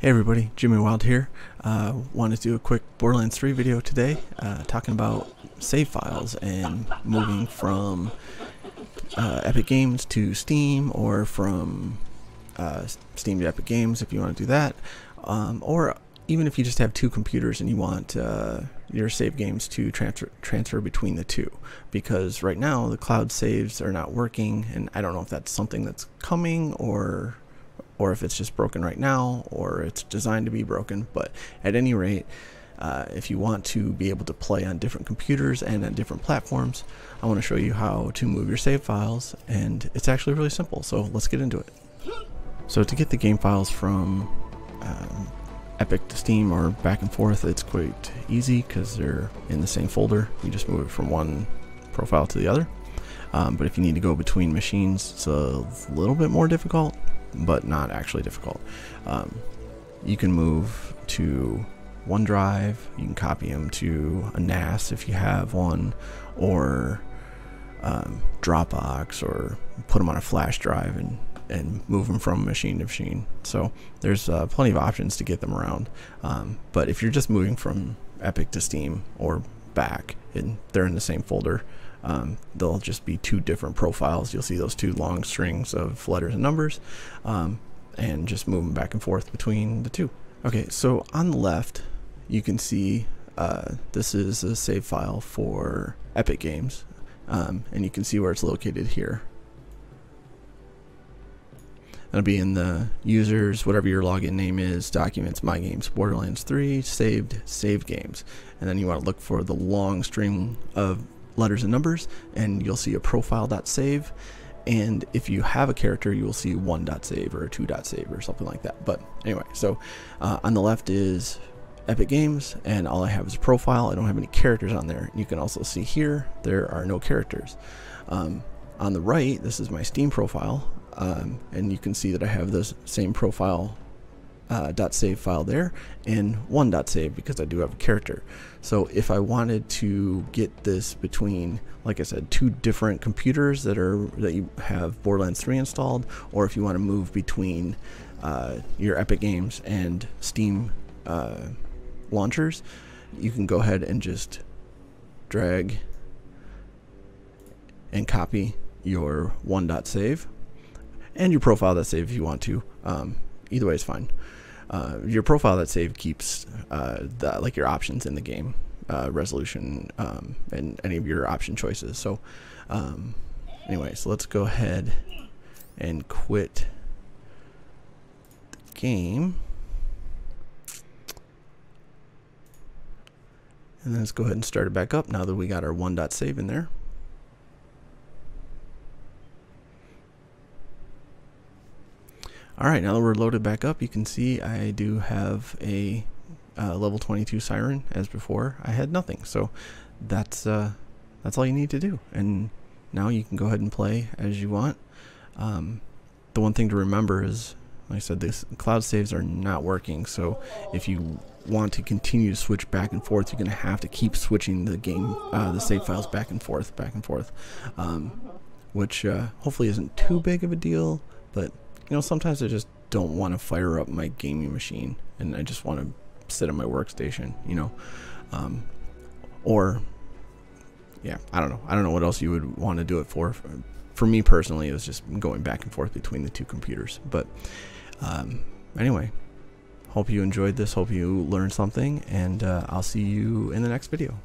Hey everybody, Jimmy Wild here. Uh, wanted to do a quick Borderlands 3 video today, uh, talking about save files and moving from uh, Epic Games to Steam, or from uh, Steam to Epic Games if you want to do that, um, or even if you just have two computers and you want uh, your save games to transfer transfer between the two, because right now the cloud saves are not working, and I don't know if that's something that's coming or or if it's just broken right now or it's designed to be broken. But at any rate, uh, if you want to be able to play on different computers and on different platforms, I want to show you how to move your save files and it's actually really simple. So let's get into it. So to get the game files from um, Epic to Steam or back and forth, it's quite easy because they're in the same folder. You just move it from one profile to the other. Um, but if you need to go between machines, it's a little bit more difficult but not actually difficult. Um, you can move to OneDrive, you can copy them to a NAS if you have one, or um, Dropbox, or put them on a flash drive and, and move them from machine to machine. So there's uh, plenty of options to get them around. Um, but if you're just moving from Epic to Steam or back, and they're in the same folder, um, they'll just be two different profiles. You'll see those two long strings of letters and numbers, um, and just move them back and forth between the two. Okay, so on the left, you can see uh, this is a save file for Epic Games, um, and you can see where it's located here. That'll be in the users, whatever your login name is, documents, my games, Borderlands 3, saved, saved games. And then you want to look for the long string of letters and numbers, and you'll see a profile.save. And if you have a character, you will see one.save or a two.save or something like that. But anyway, so uh, on the left is Epic Games, and all I have is a profile. I don't have any characters on there. You can also see here, there are no characters. Um, on the right, this is my Steam profile, um, and you can see that I have the same profile uh, .save file there and one dot .save because I do have a character. So if I wanted to get this between, like I said, two different computers that are that you have Borderlands 3 installed, or if you want to move between uh, your Epic Games and Steam uh, launchers, you can go ahead and just drag and copy your one dot .save and your profile.save if you want to. Um, either way is fine uh, your profile.save keeps uh, the, like your options in the game, uh, resolution, um, and any of your option choices. So, um, anyway, so let's go ahead and quit the game. And then let's go ahead and start it back up now that we got our one.save in there. Alright, now that we're loaded back up, you can see I do have a uh, level 22 siren as before. I had nothing, so that's uh, that's all you need to do. And now you can go ahead and play as you want. Um, the one thing to remember is, like I said, this cloud saves are not working. So if you want to continue to switch back and forth, you're going to have to keep switching the game, uh, the save files back and forth, back and forth, um, which uh, hopefully isn't too big of a deal, but you know, sometimes I just don't want to fire up my gaming machine and I just want to sit on my workstation, you know. Um, or, yeah, I don't know. I don't know what else you would want to do it for. For me personally, it was just going back and forth between the two computers. But um, anyway, hope you enjoyed this. Hope you learned something. And uh, I'll see you in the next video.